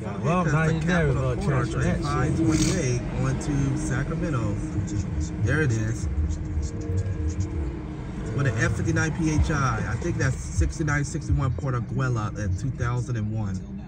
right, Yeah, okay, the Capitol gonna 528 going to Sacramento. There it is. With an F59 PHI. I think that's 6961 Portaguela at 2001.